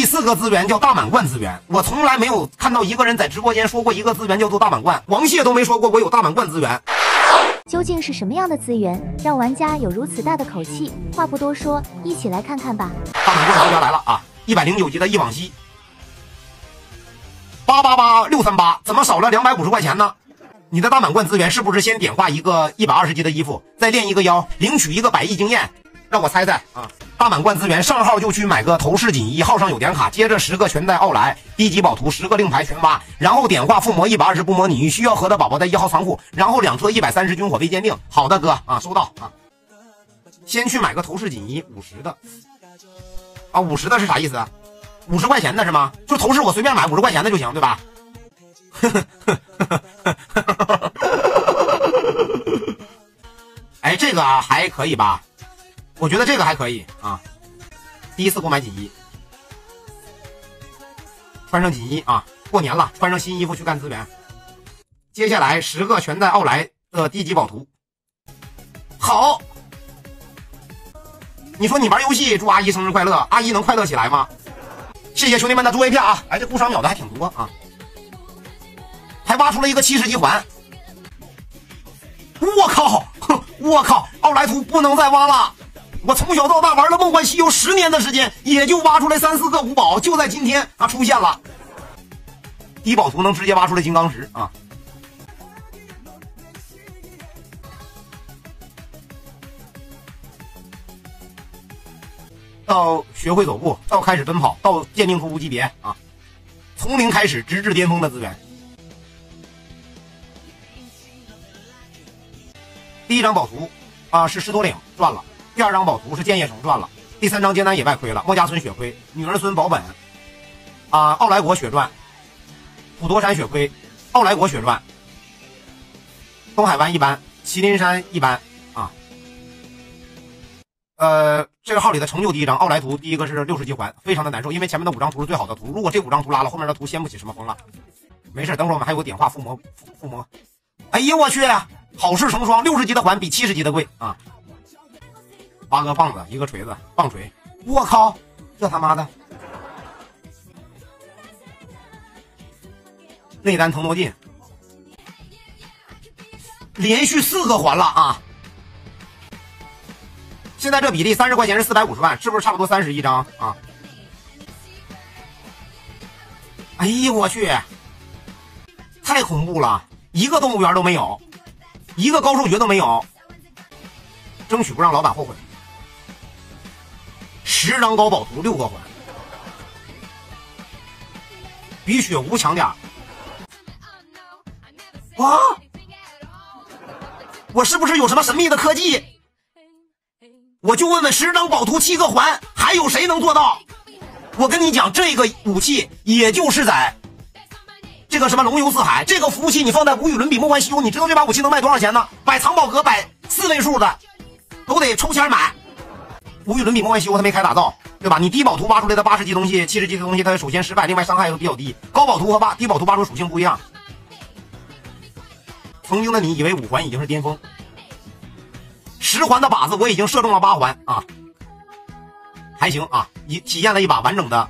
第四个资源叫大满贯资源，我从来没有看到一个人在直播间说过一个资源叫做大满贯，王谢都没说过我有大满贯资源。究竟是什么样的资源，让玩家有如此大的口气？话不多说，一起来看看吧。大满贯资源来了啊！一百零九级的忆往昔，八八八六三八，怎么少了两百五十块钱呢？你的大满贯资源是不是先点化一个一百二十级的衣服，再练一个腰，领取一个百亿经验？让我猜猜啊！大满贯资源上号就去买个头饰锦衣，号上有点卡，接着十个全带奥莱，低级宝图十个令牌全挖，然后点化附魔一百二十不魔女，需要盒的宝宝在一号仓库，然后两车一百三十军火未鉴定。好的哥啊，收到啊。先去买个头饰锦衣五十的啊，五十的是啥意思？五十块钱的是吗？就头饰我随便买五十块钱的就行，对吧？呵呵呵哎，这个还可以吧？我觉得这个还可以啊。第一次购买锦衣，穿上锦衣啊，过年了，穿上新衣服去干资源。接下来十个全在奥莱的低级宝图，好。你说你玩游戏，祝阿姨生日快乐，阿姨能快乐起来吗？谢谢兄弟们的助 A 票啊！哎，这故伤秒的还挺多啊。还挖出了一个七十级环，我靠！哼 我靠！奥莱图不能再挖了！我从小到大玩了梦幻西游十年的时间，也就挖出来三四个古宝，就在今天啊出现了。低宝图能直接挖出来金刚石啊！到学会走步，到开始奔跑，到鉴定出无级别啊！从零开始，直至巅峰的资源。第一张宝图，啊是狮驼岭赚了；第二张宝图是建业城赚了；第三张艰南野外亏了；莫家村血亏，女儿孙保本，啊奥莱国血赚，普陀山血亏，奥莱国血赚，东海湾一般，麒麟山一般啊。呃，这个号里的成就第一张奥莱图，第一个是六十级环，非常的难受，因为前面的五张图是最好的图，如果这五张图拉了，后面的图掀不起什么风了。没事，等会儿我们还有个点化附魔附魔。哎呀，我去！好事成双，六十级的环比七十级的贵啊！八个棒子，一个锤子，棒锤！我靠，这他妈的内丹腾挪劲，连续四个环了啊！现在这比例三十块钱是四百五十万，是不是差不多三十一张啊？哎呀，我去，太恐怖了，一个动物园都没有。一个高手诀都没有，争取不让老板后悔。十张高宝图，六个环，比雪无强点哇！我是不是有什么神秘的科技？我就问问，十张宝图，七个环，还有谁能做到？我跟你讲，这个武器也就是在。这个什么龙游四海，这个服务器你放在无与伦比梦幻西游，你知道这把武器能卖多少钱呢？摆藏宝阁摆四位数的，都得抽签买。无与伦比梦幻西游它没开打造，对吧？你低宝图挖出来的八十级东西、七十级的东西，它首先失败，另外伤害又比较低。高宝图和八低宝图挖出属性不一样。曾经的你以为五环已经是巅峰，十环的靶子我已经射中了八环啊，还行啊，一体验了一把完整的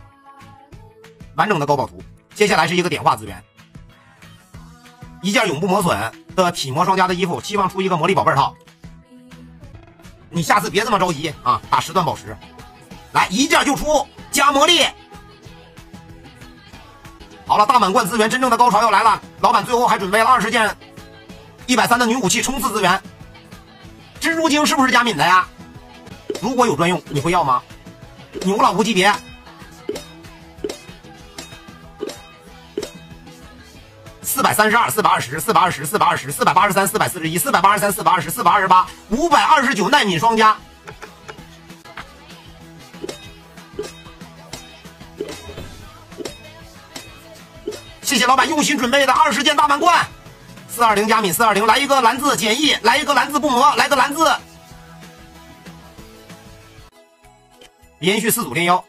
完整的高宝图。接下来是一个点化资源。一件永不磨损的体魔双加的衣服，希望出一个魔力宝贝套。你下次别这么着急啊！打十段宝石，来一件就出加魔力。好了，大满贯资源真正的高潮要来了，老板最后还准备了二十件一百三的女武器冲刺资源。蜘蛛精是不是加敏的呀？如果有专用，你会要吗？牛了无级别。四百三十二，四百二十，四百二十，四百二十，四百八十三，四百四十一，四百八十三，四百二十，四百二十八，五百二十九奈米双加。谢谢老板用心准备的二十件大满贯，四二零加敏，四二零来一个蓝字简易，来一个蓝字不磨，来个蓝字，连续四组连幺。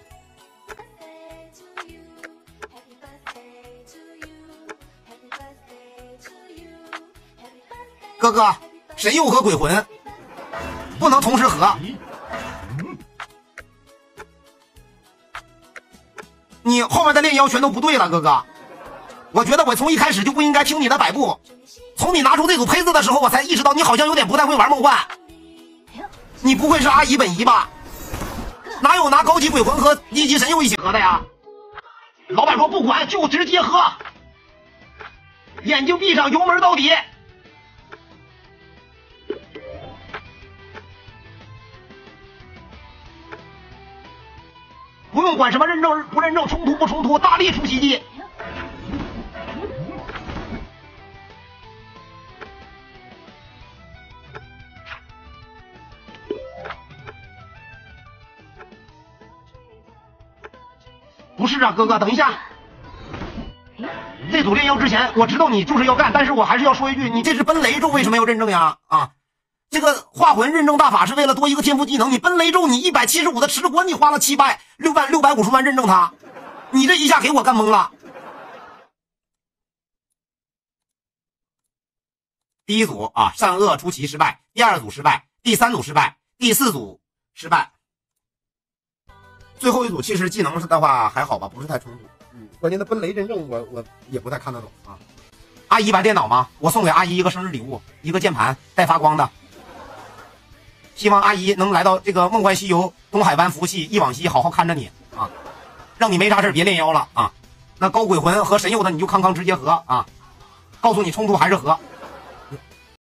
哥哥，神佑和鬼魂不能同时合。你后面的炼妖全都不对了，哥哥。我觉得我从一开始就不应该听你的摆布，从你拿出这组胚子的时候，我才意识到你好像有点不太会玩梦幻。你不会是阿姨本姨吧？哪有拿高级鬼魂和一级神佑一起合的呀？老板说不管，就直接喝。眼睛闭上，油门到底。不用管什么认证不认证，冲突不冲突，大力出奇迹。不是啊，哥哥，等一下。这组炼妖之前，我知道你就是要干，但是我还是要说一句，你这是奔雷咒，为什么要认证呀？啊，这个化魂认证大法是为了多一个天赋技能，你奔雷咒，你一百七十五的持国，你花了七百六百六百五十万认证它，你这一下给我干懵了。第一组啊，善恶出奇失败；第二组失败；第三组失败；第四组失败。最后一组其实技能的话还好吧，不是太冲突。嗯，关键的奔雷认证我我也不太看得懂啊。阿姨玩电脑吗？我送给阿姨一个生日礼物，一个键盘带发光的。希望阿姨能来到这个梦幻西游东海湾服务器忆往昔，好好看着你啊，让你没啥事别练妖了啊。那高鬼魂和神佑的你就康康直接合啊，告诉你冲突还是合。